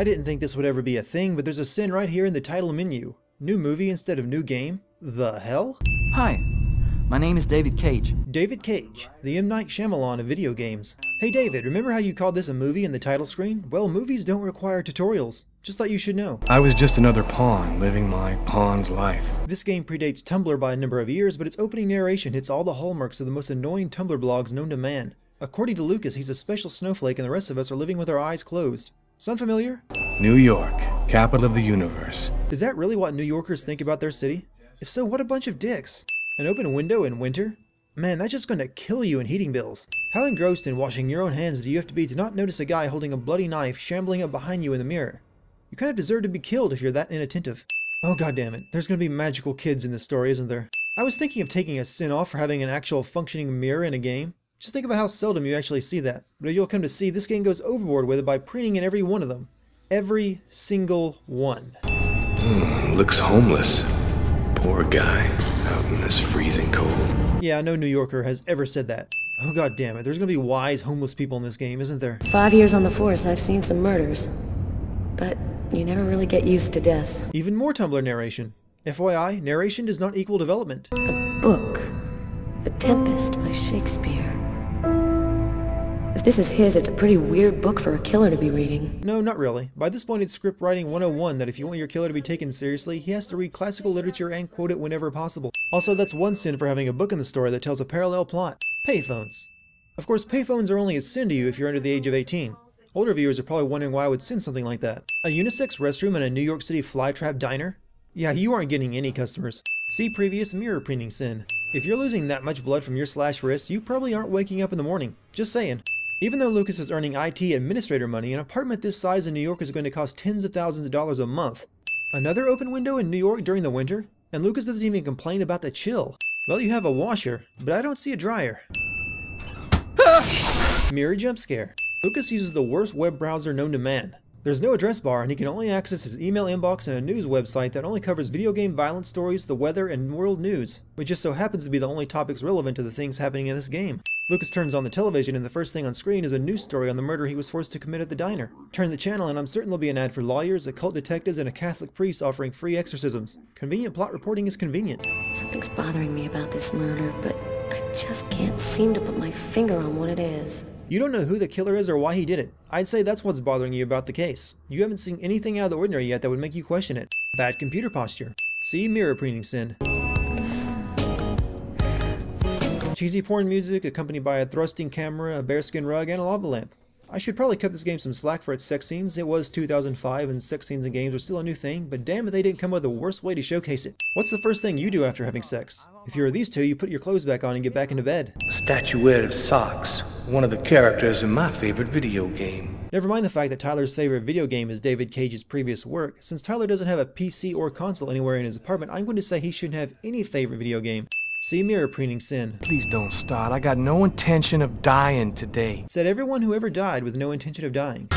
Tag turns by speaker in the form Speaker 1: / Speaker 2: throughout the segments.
Speaker 1: I didn't think this would ever be a thing, but there's a sin right here in the title menu. New movie instead of new game? The hell?
Speaker 2: Hi, my name is David Cage.
Speaker 1: David Cage, the M. Night Shyamalan of video games. Hey David, remember how you called this a movie in the title screen? Well, movies don't require tutorials. Just thought you should know.
Speaker 3: I was just another pawn living my pawn's life.
Speaker 1: This game predates Tumblr by a number of years, but its opening narration hits all the hallmarks of the most annoying Tumblr blogs known to man. According to Lucas, he's a special snowflake and the rest of us are living with our eyes closed. Sound familiar?
Speaker 3: New York, capital of the universe.
Speaker 1: Is that really what New Yorkers think about their city? If so, what a bunch of dicks. An open window in winter? Man, that's just gonna kill you in heating bills. How engrossed in washing your own hands do you have to be to not notice a guy holding a bloody knife shambling up behind you in the mirror? You kind of deserve to be killed if you're that inattentive. Oh god damn it, there's gonna be magical kids in this story, isn't there? I was thinking of taking a sin off for having an actual functioning mirror in a game. Just think about how seldom you actually see that. But you'll come to see, this game goes overboard with it by printing in every one of them. Every single one.
Speaker 3: Mm, looks homeless. Poor guy, out in this freezing cold.
Speaker 1: Yeah, no New Yorker has ever said that. Oh god damn it, there's gonna be wise homeless people in this game, isn't there?
Speaker 4: Five years on the force, I've seen some murders. But you never really get used to death.
Speaker 1: Even more Tumblr narration. FYI, narration does not equal development.
Speaker 4: A book. The Tempest by Shakespeare. If this is his, it's a pretty weird book for a killer to be reading.
Speaker 1: No, not really. By this point, it's script writing 101 that if you want your killer to be taken seriously, he has to read classical literature and quote it whenever possible. Also, that's one sin for having a book in the story that tells a parallel plot. Payphones. Of course, payphones are only a sin to you if you're under the age of 18. Older viewers are probably wondering why I would send something like that. A unisex restroom in a New York City flytrap diner? Yeah, you aren't getting any customers. See previous mirror printing sin. If you're losing that much blood from your slash wrist, you probably aren't waking up in the morning. Just saying. Even though Lucas is earning IT administrator money, an apartment this size in New York is going to cost tens of thousands of dollars a month. Another open window in New York during the winter? And Lucas doesn't even complain about the chill. Well, you have a washer, but I don't see a dryer. Mirror jump scare. Lucas uses the worst web browser known to man. There's no address bar and he can only access his email inbox and a news website that only covers video game violence stories, the weather, and world news, which just so happens to be the only topics relevant to the things happening in this game. Lucas turns on the television and the first thing on screen is a news story on the murder he was forced to commit at the diner. Turn the channel and I'm certain there'll be an ad for lawyers, occult detectives, and a Catholic priest offering free exorcisms. Convenient plot reporting is convenient.
Speaker 4: Something's bothering me about this murder, but I just can't seem to put my finger on what it is.
Speaker 1: You don't know who the killer is or why he did it. I'd say that's what's bothering you about the case. You haven't seen anything out of the ordinary yet that would make you question it. Bad computer posture. See mirror printing sin. Cheesy porn music accompanied by a thrusting camera, a bearskin rug, and a lava lamp. I should probably cut this game some slack for its sex scenes. It was 2005 and sex scenes in games were still a new thing, but damn if they didn't come up with the worst way to showcase it. What's the first thing you do after having sex? If you're these two, you put your clothes back on and get back into bed.
Speaker 3: A statuette of socks, one of the characters in my favorite video game.
Speaker 1: Never mind the fact that Tyler's favorite video game is David Cage's previous work. Since Tyler doesn't have a PC or console anywhere in his apartment, I'm going to say he shouldn't have any favorite video game. See mirror preening sin.
Speaker 3: Please don't start. I got no intention of dying today.
Speaker 1: Said everyone who ever died with no intention of dying.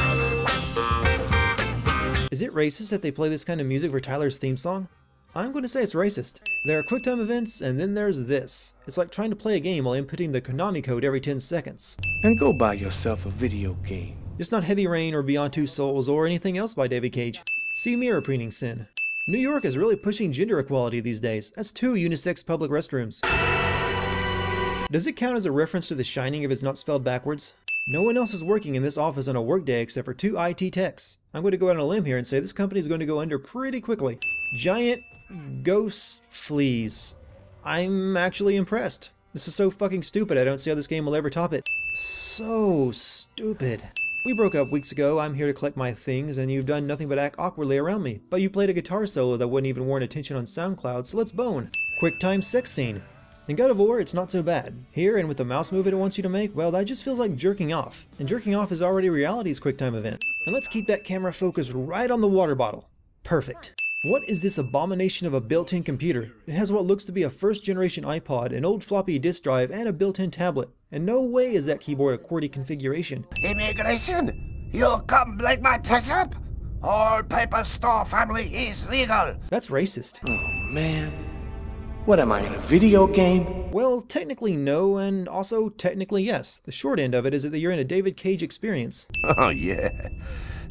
Speaker 1: Is it racist that they play this kind of music for Tyler's theme song? I'm going to say it's racist. There are QuickTime events, and then there's this. It's like trying to play a game while inputting the Konami code every 10 seconds.
Speaker 3: And go buy yourself a video game.
Speaker 1: Just not Heavy Rain or Beyond Two Souls or anything else by David Cage. See mirror preening sin. New York is really pushing gender equality these days. That's two unisex public restrooms. Does it count as a reference to The Shining if it's not spelled backwards? No one else is working in this office on a workday except for two IT techs. I'm going to go out on a limb here and say this company is going to go under pretty quickly. Giant ghost fleas. I'm actually impressed. This is so fucking stupid, I don't see how this game will ever top it. So stupid. We broke up weeks ago, I'm here to collect my things, and you've done nothing but act awkwardly around me. But you played a guitar solo that wouldn't even warrant attention on SoundCloud, so let's bone. Quick time sex scene. In God of War, it's not so bad. Here, and with the mouse move it wants you to make, well, that just feels like jerking off. And jerking off is already reality's QuickTime event. And let's keep that camera focused right on the water bottle. Perfect. What is this abomination of a built-in computer? It has what looks to be a first-generation iPod, an old floppy disk drive, and a built-in tablet. And no way is that keyboard a QWERTY configuration.
Speaker 5: Immigration? You come like my up? All paper store family is legal.
Speaker 1: That's racist.
Speaker 3: Oh, man. What am I, in a video game?
Speaker 1: Well, technically no, and also technically yes. The short end of it is that you're in a David Cage experience.
Speaker 5: Oh, yeah.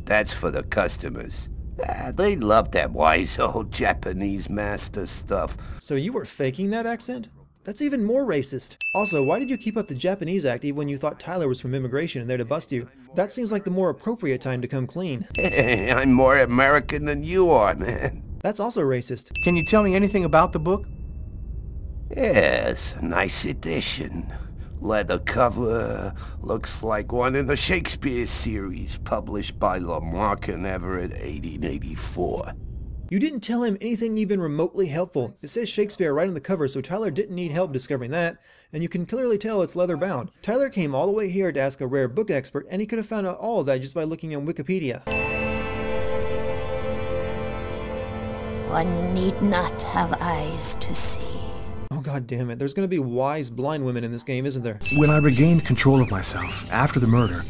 Speaker 5: That's for the customers. Ah, they love that wise old Japanese master stuff.
Speaker 1: So you were faking that accent? That's even more racist. Also, why did you keep up the Japanese act even when you thought Tyler was from immigration and there to bust you? That seems like the more appropriate time to come clean.
Speaker 5: I'm more American than you are, man.
Speaker 1: That's also racist.
Speaker 6: Can you tell me anything about the book?
Speaker 5: Yes, nice edition. Leather cover. Looks like one in the Shakespeare series, published by Lamarck and Everett 1884.
Speaker 1: You didn't tell him anything even remotely helpful. It says Shakespeare right on the cover, so Tyler didn't need help discovering that, and you can clearly tell it's leather bound. Tyler came all the way here to ask a rare book expert, and he could have found out all of that just by looking on Wikipedia.
Speaker 7: One need not have eyes to see.
Speaker 1: Oh god damn it, there's gonna be wise blind women in this game, isn't there?
Speaker 6: When I regained control of myself after the murder,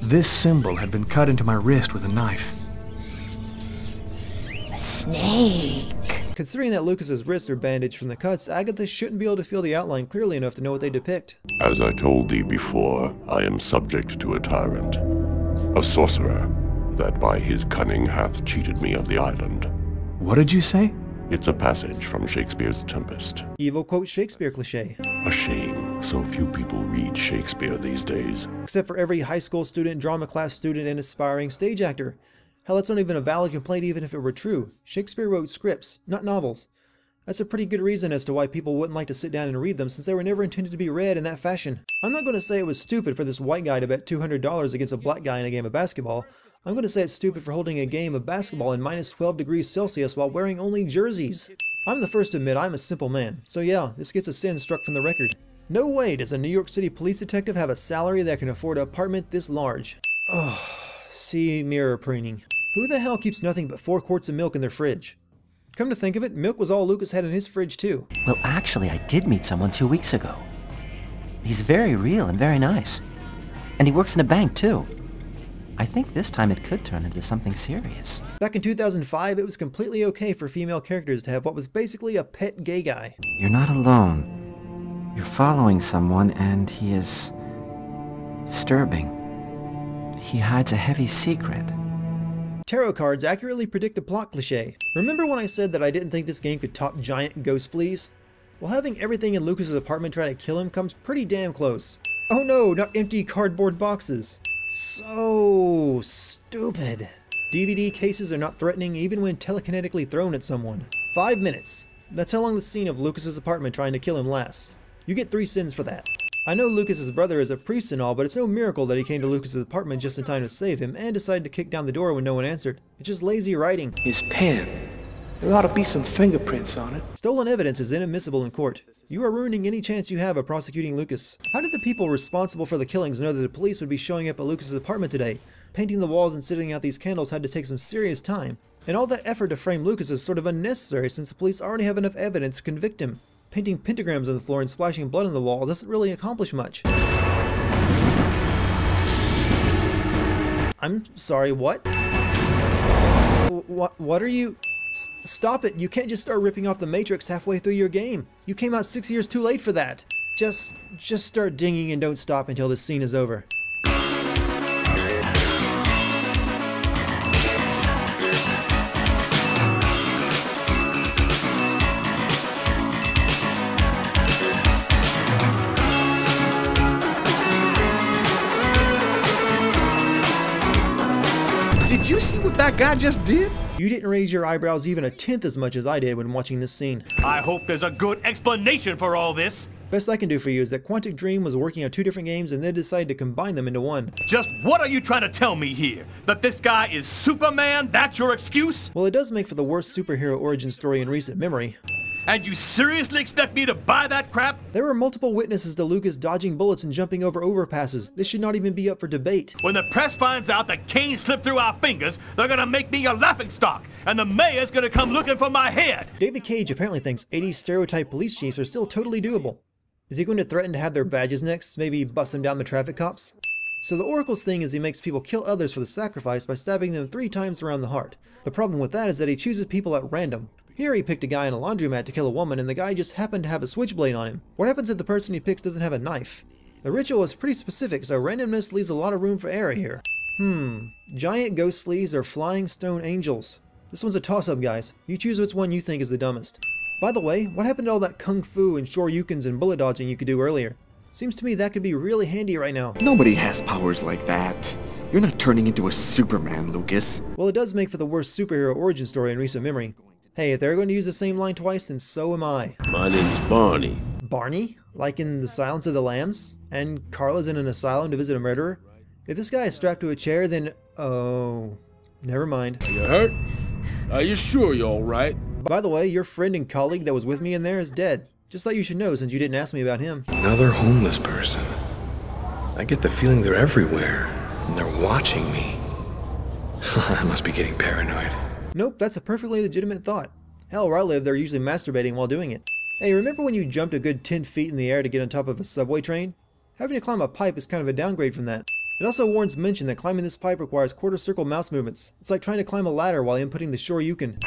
Speaker 6: this symbol had been cut into my wrist with a knife.
Speaker 7: A snake.
Speaker 1: Considering that Lucas's wrists are bandaged from the cuts, Agatha shouldn't be able to feel the outline clearly enough to know what they depict.
Speaker 8: As I told thee before, I am subject to a tyrant, a sorcerer, that by his cunning hath cheated me of the island.
Speaker 6: What did you say?
Speaker 8: It's a passage from Shakespeare's Tempest.
Speaker 1: Evil quote Shakespeare cliche.
Speaker 8: A shame so few people read Shakespeare these days.
Speaker 1: Except for every high school student, drama class student, and aspiring stage actor. Hell, that's not even a valid complaint even if it were true. Shakespeare wrote scripts, not novels. That's a pretty good reason as to why people wouldn't like to sit down and read them since they were never intended to be read in that fashion. I'm not going to say it was stupid for this white guy to bet $200 against a black guy in a game of basketball. I'm going to say it's stupid for holding a game of basketball in minus 12 degrees Celsius while wearing only jerseys. I'm the first to admit I'm a simple man, so yeah, this gets a sin struck from the record. No way does a New York City police detective have a salary that can afford an apartment this large. Ugh, see mirror preening. Who the hell keeps nothing but four quarts of milk in their fridge? Come to think of it, milk was all Lucas had in his fridge too.
Speaker 9: Well, actually, I did meet someone two weeks ago. He's very real and very nice. And he works in a bank, too. I think this time it could turn into something serious.
Speaker 1: Back in 2005, it was completely okay for female characters to have what was basically a pet gay guy.
Speaker 9: You're not alone. You're following someone, and he is... disturbing. He hides a heavy secret.
Speaker 1: Tarot cards accurately predict the plot cliche. Remember when I said that I didn't think this game could top giant ghost fleas? Well, having everything in Lucas's apartment try to kill him comes pretty damn close. Oh no, not empty cardboard boxes. So stupid. DVD cases are not threatening even when telekinetically thrown at someone. Five minutes. That's how long the scene of Lucas's apartment trying to kill him lasts. You get three sins for that. I know Lucas's brother is a priest and all, but it's no miracle that he came to Lucas's apartment just in time to save him and decided to kick down the door when no one answered. It's just lazy writing.
Speaker 6: His pen. There ought to be some fingerprints on it.
Speaker 1: Stolen evidence is inadmissible in court. You are ruining any chance you have of prosecuting Lucas. How did the people responsible for the killings know that the police would be showing up at Lucas's apartment today? Painting the walls and sitting out these candles had to take some serious time. And all that effort to frame Lucas is sort of unnecessary since the police already have enough evidence to convict him. Painting pentagrams on the floor and splashing blood on the wall doesn't really accomplish much. I'm sorry, what? What, what are you... S stop it, you can't just start ripping off the Matrix halfway through your game. You came out six years too late for that. Just, just start dinging and don't stop until this scene is over.
Speaker 6: That guy just did?
Speaker 1: You didn't raise your eyebrows even a tenth as much as I did when watching this scene.
Speaker 10: I hope there's a good explanation for all this.
Speaker 1: Best I can do for you is that Quantic Dream was working on two different games and they decided to combine them into one.
Speaker 10: Just what are you trying to tell me here? That this guy is Superman? That's your excuse?
Speaker 1: Well, it does make for the worst superhero origin story in recent memory.
Speaker 10: And you seriously expect me to buy that crap?
Speaker 1: There were multiple witnesses to Lucas dodging bullets and jumping over overpasses. This should not even be up for debate.
Speaker 10: When the press finds out that Kane slipped through our fingers, they're gonna make me a laughingstock, and the mayor's gonna come looking for my head.
Speaker 1: David Cage apparently thinks 80s stereotype police chiefs are still totally doable. Is he going to threaten to have their badges next? Maybe bust them down the traffic cops? So the Oracle's thing is he makes people kill others for the sacrifice by stabbing them three times around the heart. The problem with that is that he chooses people at random. Here he picked a guy in a laundromat to kill a woman and the guy just happened to have a switchblade on him. What happens if the person he picks doesn't have a knife? The ritual is pretty specific, so randomness leaves a lot of room for error here. Hmm, giant ghost fleas or flying stone angels? This one's a toss-up, guys. You choose which one you think is the dumbest. By the way, what happened to all that kung fu and shoryukens and bullet dodging you could do earlier? Seems to me that could be really handy right now.
Speaker 11: Nobody has powers like that. You're not turning into a Superman, Lucas.
Speaker 1: Well, it does make for the worst superhero origin story in recent memory. Hey, if they're going to use the same line twice, then so am I.
Speaker 12: My name's Barney.
Speaker 1: Barney? Like in The Silence of the Lambs? And Carla's in an asylum to visit a murderer? If this guy is strapped to a chair, then... Oh... Never mind.
Speaker 12: Are you hurt? Are you sure you're alright?
Speaker 1: By the way, your friend and colleague that was with me in there is dead. Just thought you should know since you didn't ask me about him.
Speaker 3: Another homeless person. I get the feeling they're everywhere, and they're watching me. I must be getting paranoid.
Speaker 1: Nope, that's a perfectly legitimate thought. Hell, where I live, they're usually masturbating while doing it. Hey, remember when you jumped a good 10 feet in the air to get on top of a subway train? Having to climb a pipe is kind of a downgrade from that. It also warns mention that climbing this pipe requires quarter circle mouse movements. It's like trying to climb a ladder while inputting the Shoryuken.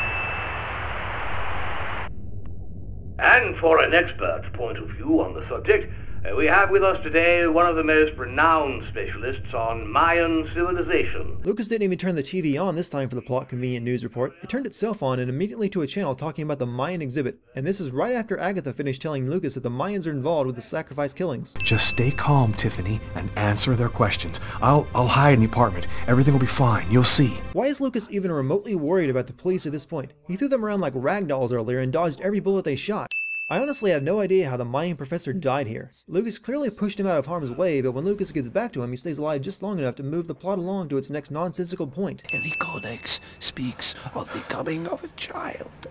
Speaker 13: And for an expert's point of view on the subject, uh, we have with us today one of the most renowned specialists on Mayan civilization.
Speaker 1: Lucas didn't even turn the TV on this time for the plot convenient news report. It turned itself on and immediately to a channel talking about the Mayan exhibit. And this is right after Agatha finished telling Lucas that the Mayans are involved with the sacrifice killings.
Speaker 6: Just stay calm, Tiffany, and answer their questions. I'll I'll hide in the apartment. Everything will be fine. You'll see.
Speaker 1: Why is Lucas even remotely worried about the police at this point? He threw them around like rag dolls earlier and dodged every bullet they shot. I honestly have no idea how the Mayan professor died here. Lucas clearly pushed him out of harm's way, but when Lucas gets back to him, he stays alive just long enough to move the plot along to its next nonsensical point.
Speaker 5: The Codex speaks of the coming of a child,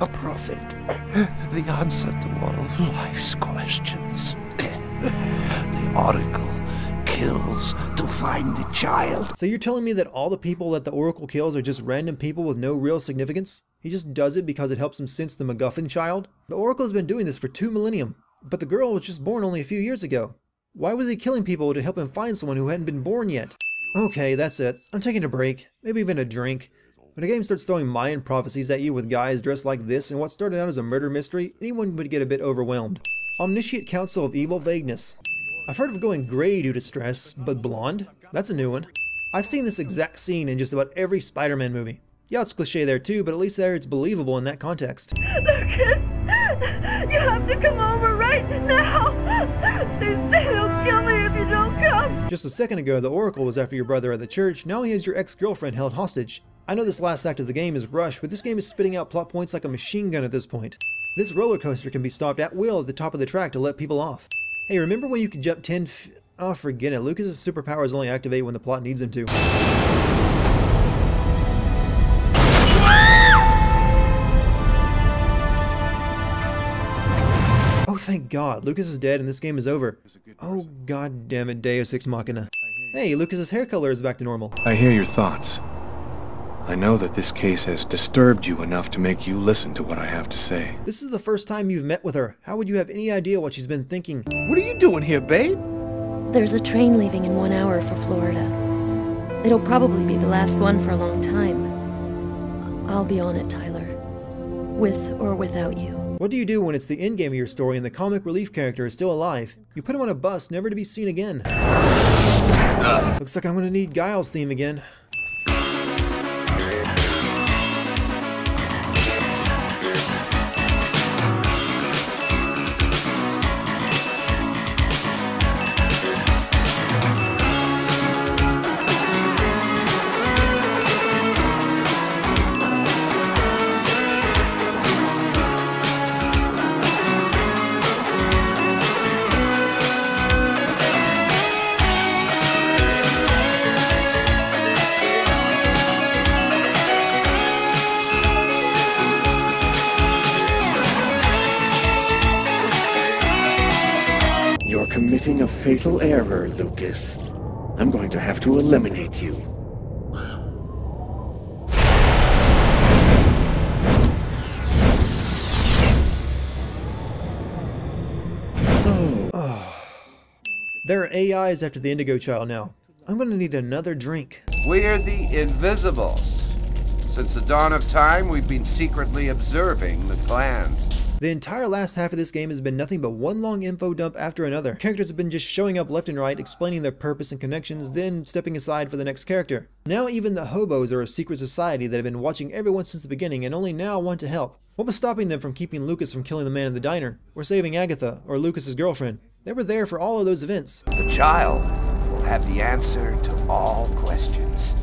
Speaker 5: a prophet, the answer to all of life's questions. The Oracle kills to find the child.
Speaker 1: So you're telling me that all the people that the Oracle kills are just random people with no real significance? He just does it because it helps him sense the MacGuffin child? The Oracle has been doing this for two millennium, but the girl was just born only a few years ago. Why was he killing people to help him find someone who hadn't been born yet? Okay, that's it. I'm taking a break, maybe even a drink. When a game starts throwing Mayan prophecies at you with guys dressed like this and what started out as a murder mystery, anyone would get a bit overwhelmed. Omniscient Council of Evil Vagueness. I've heard of going gray due to stress, but blonde? That's a new one. I've seen this exact scene in just about every Spider-Man movie. Yeah, it's cliche there too, but at least there it's believable in that context.
Speaker 14: Lucas, you have to come over right now. They'll kill me if you don't come.
Speaker 1: Just a second ago, the Oracle was after your brother at the church, now he has your ex-girlfriend held hostage. I know this last act of the game is rushed, but this game is spitting out plot points like a machine gun at this point. This roller coaster can be stopped at will at the top of the track to let people off. Hey, remember when you could jump 10 f- Oh, forget it. Lucas's superpowers only activate when the plot needs them to. God. Lucas is dead and this game is over. Oh, god damn it, Deus Ex Machina. Hey, Lucas's hair color is back to normal.
Speaker 6: I hear your thoughts. I know that this case has disturbed you enough to make you listen to what I have to say.
Speaker 1: This is the first time you've met with her. How would you have any idea what she's been thinking?
Speaker 11: What are you doing here, babe?
Speaker 4: There's a train leaving in one hour for Florida. It'll probably be the last one for a long time. I'll be on it, Tyler. With or without you.
Speaker 1: What do you do when it's the endgame of your story and the comic relief character is still alive? You put him on a bus, never to be seen again. Uh. Looks like I'm gonna need Guile's theme again.
Speaker 5: Fatal error, Lucas. I'm going to have to eliminate you.
Speaker 1: There are AIs after the Indigo Child now. I'm gonna need another drink.
Speaker 15: We're the Invisibles.
Speaker 5: Since the dawn of time, we've been secretly observing the clans.
Speaker 1: The entire last half of this game has been nothing but one long info dump after another. Characters have been just showing up left and right, explaining their purpose and connections, then stepping aside for the next character. Now even the hobos are a secret society that have been watching everyone since the beginning and only now want to help. What was stopping them from keeping Lucas from killing the man in the diner, or saving Agatha, or Lucas's girlfriend? They were there for all of those events.
Speaker 5: The child will have the answer to all questions.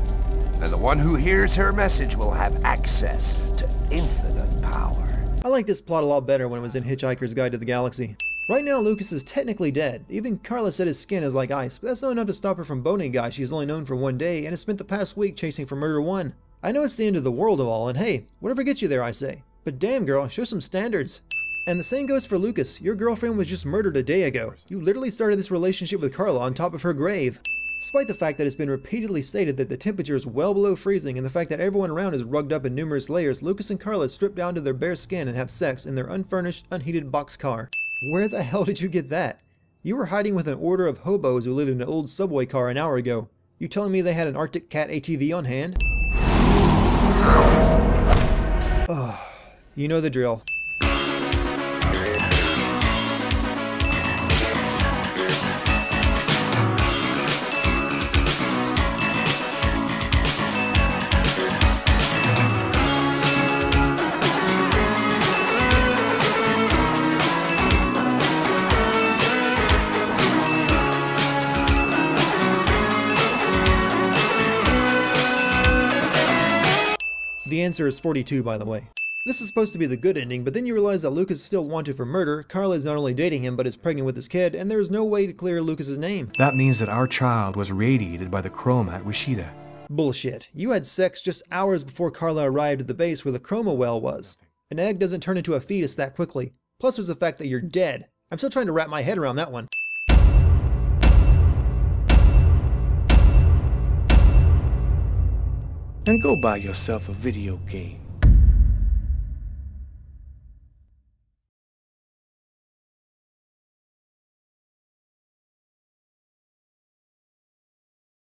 Speaker 5: And the one who hears her message will have access to infinite power.
Speaker 1: I like this plot a lot better when it was in Hitchhiker's Guide to the Galaxy. Right now, Lucas is technically dead. Even Carla said his skin is like ice, but that's not enough to stop her from boning a guy she's only known for one day and has spent the past week chasing for Murder 1. I know it's the end of the world of all, and hey, whatever gets you there, I say. But damn girl, show some standards. And the same goes for Lucas. Your girlfriend was just murdered a day ago. You literally started this relationship with Carla on top of her grave. Despite the fact that it's been repeatedly stated that the temperature is well below freezing and the fact that everyone around is rugged up in numerous layers, Lucas and Carla strip down to their bare skin and have sex in their unfurnished, unheated boxcar. Where the hell did you get that? You were hiding with an order of hobos who lived in an old subway car an hour ago. You telling me they had an Arctic Cat ATV on hand? Ugh. You know the drill. Answer is 42, by the way. This was supposed to be the good ending, but then you realize that Lucas is still wanted for murder, Carla is not only dating him, but is pregnant with his kid, and there is no way to clear Lucas's name.
Speaker 6: That means that our child was radiated by the chroma at Wishida.
Speaker 1: Bullshit. You had sex just hours before Carla arrived at the base where the chroma well was. An egg doesn't turn into a fetus that quickly. Plus there's the fact that you're dead. I'm still trying to wrap my head around that one.
Speaker 11: And go buy yourself a video game.